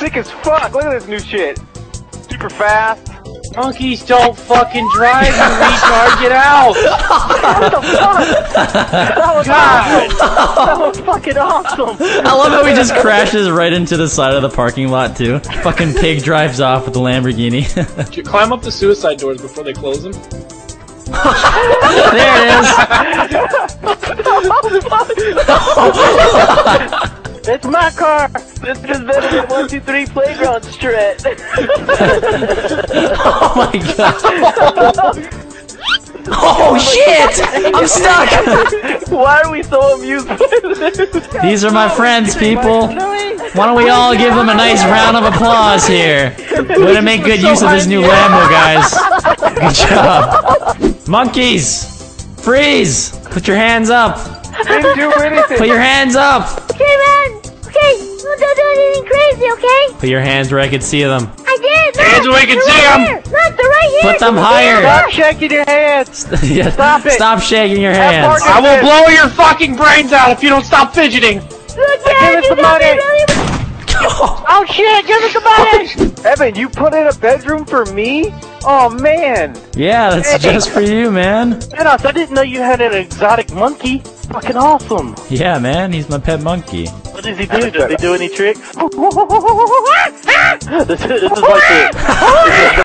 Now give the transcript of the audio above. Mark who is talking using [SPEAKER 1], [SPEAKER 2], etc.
[SPEAKER 1] sick as fuck. Look at this new shit. Super fast.
[SPEAKER 2] Monkeys don't fucking drive, you retard, get out!
[SPEAKER 1] What the fuck? That was
[SPEAKER 2] God!
[SPEAKER 1] awesome. That was fucking awesome.
[SPEAKER 3] I love how he just crashes right into the side of the parking lot too. Fucking pig drives off with the Lamborghini.
[SPEAKER 2] You climb up the suicide doors before they close them.
[SPEAKER 3] there it is.
[SPEAKER 1] It's my car. This is better than one, two, three playground strut.
[SPEAKER 3] Oh my god. Oh, oh shit! I'm stuck!
[SPEAKER 1] Why are we so amused by this?
[SPEAKER 3] These are my friends, people. Why don't we all give them a nice round of applause here? Way to make good use of this new Lambo, guys. Good job. Monkeys! Freeze! Put your hands up!
[SPEAKER 1] Didn't do anything.
[SPEAKER 3] Put your hands up!
[SPEAKER 4] Okay, man.
[SPEAKER 3] Put your hands where I can see them.
[SPEAKER 4] I did. Look,
[SPEAKER 2] Hands where we can
[SPEAKER 4] they're
[SPEAKER 2] see
[SPEAKER 4] right
[SPEAKER 2] 'em.
[SPEAKER 4] here. Look, they're right here.
[SPEAKER 3] Put them higher!
[SPEAKER 1] Stop shaking your hands.
[SPEAKER 3] Yeah,
[SPEAKER 1] Stop it.
[SPEAKER 3] Stop shaking your hands.
[SPEAKER 2] I will blow your fucking brains out if you don't stop fidgeting!
[SPEAKER 4] Look,
[SPEAKER 1] Give
[SPEAKER 4] man,
[SPEAKER 1] us the money. Oh shit! Give us the money. Evan, you put in a bedroom for me? Oh man.
[SPEAKER 3] Yeah, that's just for you, man.
[SPEAKER 1] Thanos, I didn't know you had an exotic monkey. Fucking awesome.
[SPEAKER 3] Yeah, man, he's my pet monkey.
[SPEAKER 1] What does he do? Does he do any tricks? this, is, this is like the